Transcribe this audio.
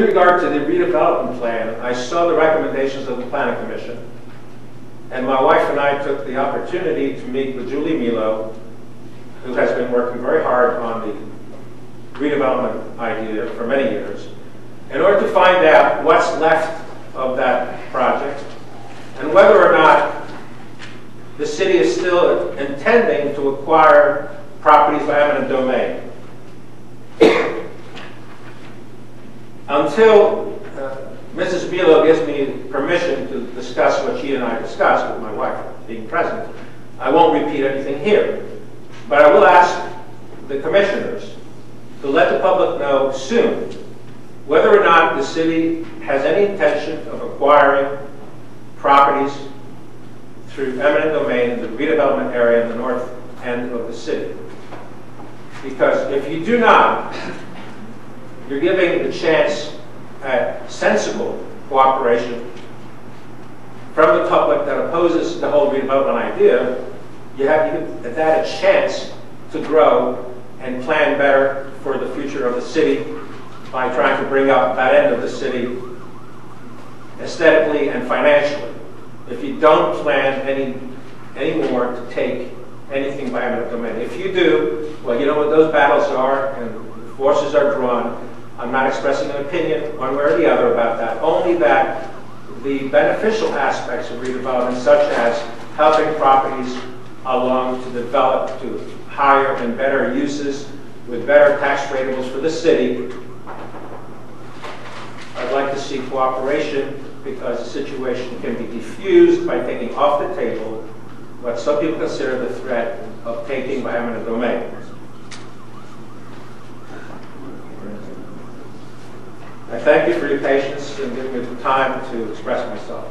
regard to the redevelopment plan, I saw the recommendations of the planning commission, and my wife and I took the opportunity to meet with Julie Milo, who has been working very hard on the redevelopment idea for many years, in order to find out what's left of that project and whether or not the city is still intending to acquire properties by eminent domain. Until uh, Mrs. Milo gives me permission to discuss what she and I discussed with my wife being present, I won't repeat anything here. But I will ask the commissioners to let the public know soon whether or not the city has any intention of acquiring properties through eminent domain in the redevelopment area in the north end of the city. Because if you do not, you're giving the chance at sensible cooperation from the public that opposes the whole redevelopment idea, you have you give that a chance to grow and plan better for the future of the city by trying to bring up that end of the city aesthetically and financially. If you don't plan any anymore to take anything by eminent domain. If you do, well, you know what those battles are, and forces are drawn. I'm not expressing an opinion one way or the other about that, only that the beneficial aspects of redevelopment, such as helping properties along to develop to higher and better uses with better tax ratables for the city, I'd like to see cooperation because the situation can be diffused by taking off the table what some people consider the threat of taking by eminent domain. I thank you for your patience and giving me the time to express myself.